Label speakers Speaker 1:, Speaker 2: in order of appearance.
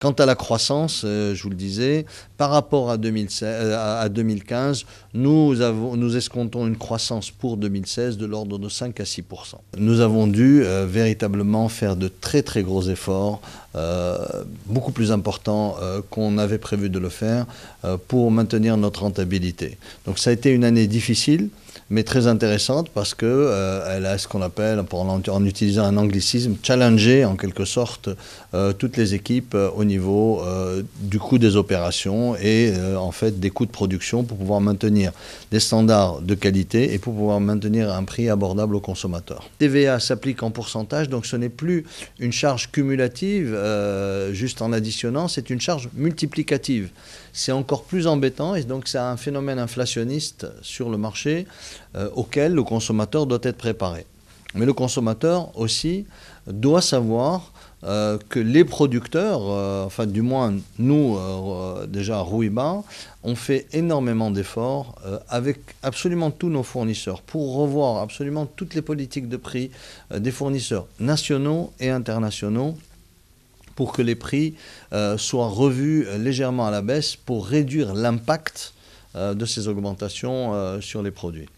Speaker 1: Quant à la croissance, euh, je vous le disais, par rapport à, 2015, nous, avons, nous escomptons une croissance pour 2016 de l'ordre de 5 à 6% Nous avons dû euh, véritablement faire de très très gros efforts, euh, beaucoup plus importants qu'on avait prévu de le faire, pour maintenir notre rentabilité. Donc ça a été une année difficile mais très intéressante parce qu'elle euh, a ce qu'on appelle, en, utilisant un anglicisme, challenger en quelque sorte euh, toutes les équipes euh, au niveau du coût des opérations et en fait des coûts de production pour pouvoir maintenir des standards de qualité et pour pouvoir maintenir un prix abordable aux consommateurs. TVA s'applique en pourcentage, donc ce n'est plus une charge cumulative juste en additionnant, c'est une charge multiplicative. C'est encore plus embêtant et donc c'est un phénomène inflationniste sur le marché euh, le consommateur doit être préparé. Mais le consommateur aussi doit savoir euh, que les producteurs, euh, enfin du moins nous déjà à Rouiba, ont fait énormément d'efforts avec absolument tous nos fournisseurs pour revoir absolument toutes les politiques de prix des fournisseurs nationaux et internationaux pour que les prix soient revus légèrement à la baisse pour réduire l'impact de ces augmentations sur les produits.